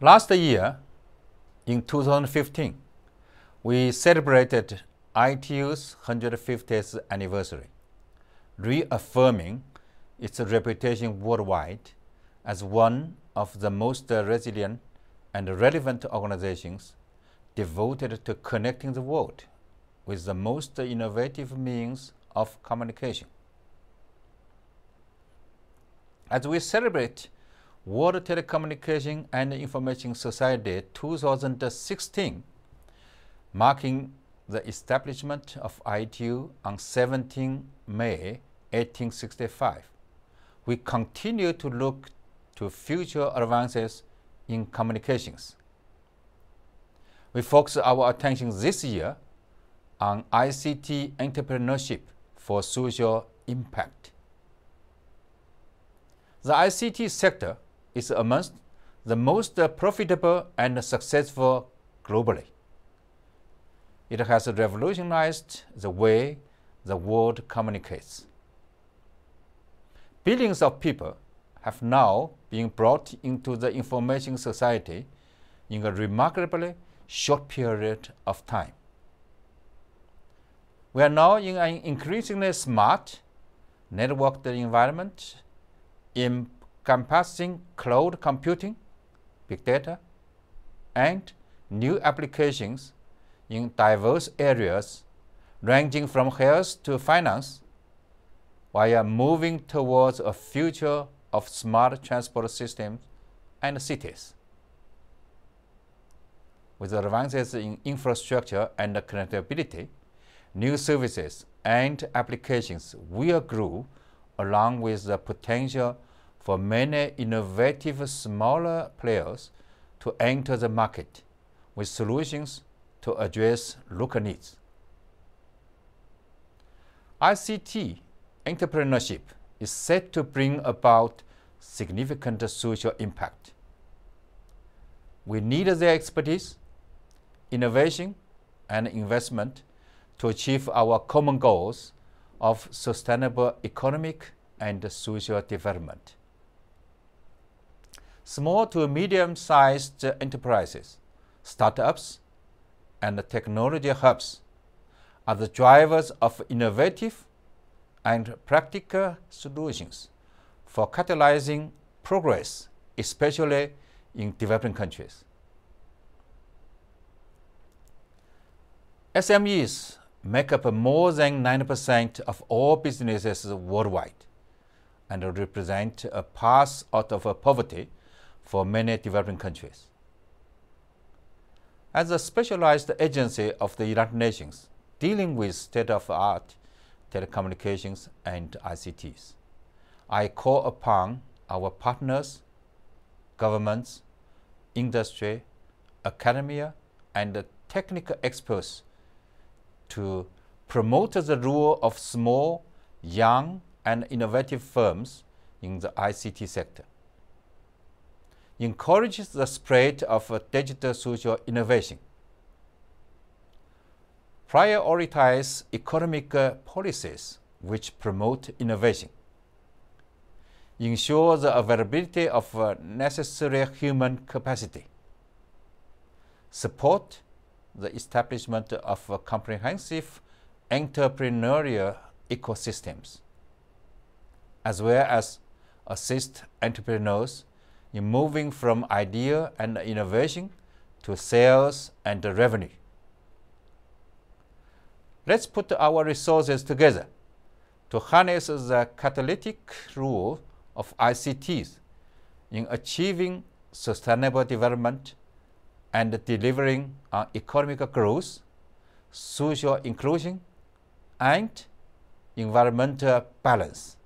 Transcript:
Last year, in 2015, we celebrated ITU's 150th anniversary, reaffirming its reputation worldwide as one of the most resilient and relevant organizations devoted to connecting the world with the most innovative means of communication. As we celebrate World Telecommunication and Information Society 2016, marking the establishment of ITU on 17 May 1865, we continue to look to future advances in communications. We focus our attention this year on ICT entrepreneurship for social impact. The ICT sector is amongst the most profitable and successful globally. It has revolutionized the way the world communicates. Billions of people have now been brought into the information society in a remarkably short period of time. We are now in an increasingly smart, networked environment encompassing cloud computing, big data, and new applications in diverse areas ranging from health to finance, while moving towards a future of smart transport systems and cities. With advances in infrastructure and connectivity, new services and applications will grow along with the potential for many innovative smaller players to enter the market with solutions to address local needs. ICT entrepreneurship is set to bring about significant social impact. We need their expertise, innovation, and investment to achieve our common goals of sustainable economic and social development. Small to medium-sized enterprises, startups, and technology hubs are the drivers of innovative and practical solutions for catalyzing progress, especially in developing countries. SMEs make up more than 90% of all businesses worldwide and represent a path out of poverty for many developing countries. As a specialized agency of the United Nations dealing with state-of-the-art telecommunications and ICTs, I call upon our partners, governments, industry, academia, and technical experts to promote the role of small, young, and innovative firms in the ICT sector. Encourages the spread of uh, digital social innovation. Prioritize economic uh, policies which promote innovation. Ensure the availability of uh, necessary human capacity. Support the establishment of comprehensive entrepreneurial ecosystems, as well as assist entrepreneurs in moving from idea and innovation to sales and revenue. Let's put our resources together to harness the catalytic role of ICTs in achieving sustainable development and delivering on economic growth, social inclusion, and environmental balance.